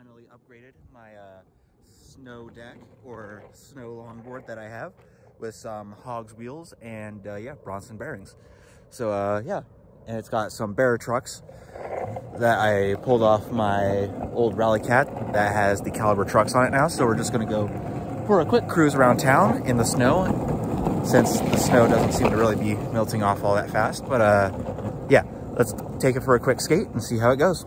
finally, upgraded my uh, snow deck or snow longboard that I have with some Hawgs wheels and uh, yeah, Bronson bearings. So uh, yeah, and it's got some Bear trucks that I pulled off my old Rally Cat that has the Caliber trucks on it now. So we're just gonna go for a quick cruise around town in the snow since the snow doesn't seem to really be melting off all that fast. But uh, yeah, let's take it for a quick skate and see how it goes.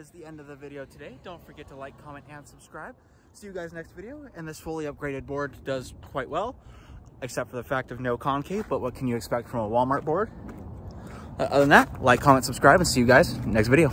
Is the end of the video today. Don't forget to like, comment, and subscribe. See you guys next video. And this fully upgraded board does quite well, except for the fact of no concave, but what can you expect from a Walmart board? Uh, other than that, like, comment, subscribe, and see you guys next video.